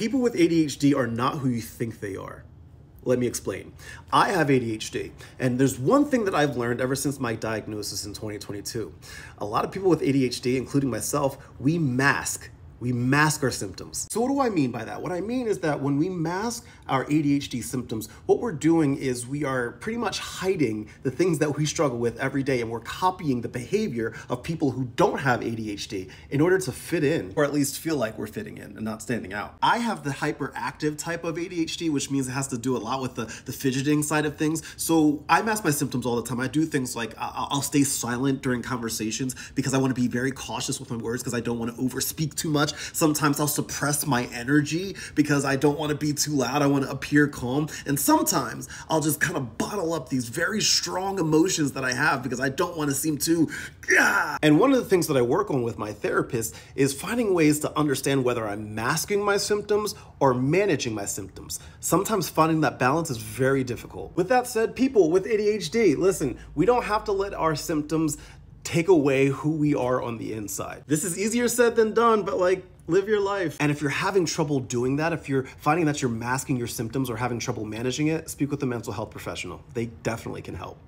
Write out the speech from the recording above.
People with ADHD are not who you think they are. Let me explain. I have ADHD, and there's one thing that I've learned ever since my diagnosis in 2022. A lot of people with ADHD, including myself, we mask we mask our symptoms. So what do I mean by that? What I mean is that when we mask our ADHD symptoms, what we're doing is we are pretty much hiding the things that we struggle with every day and we're copying the behavior of people who don't have ADHD in order to fit in, or at least feel like we're fitting in and not standing out. I have the hyperactive type of ADHD, which means it has to do a lot with the, the fidgeting side of things. So I mask my symptoms all the time. I do things like I'll, I'll stay silent during conversations because I want to be very cautious with my words because I don't want to overspeak too much much. Sometimes I'll suppress my energy because I don't want to be too loud. I want to appear calm. And sometimes I'll just kind of bottle up these very strong emotions that I have because I don't want to seem too. Yeah. And one of the things that I work on with my therapist is finding ways to understand whether I'm masking my symptoms or managing my symptoms. Sometimes finding that balance is very difficult. With that said, people with ADHD, listen, we don't have to let our symptoms take away who we are on the inside. This is easier said than done, but like, live your life. And if you're having trouble doing that, if you're finding that you're masking your symptoms or having trouble managing it, speak with a mental health professional. They definitely can help.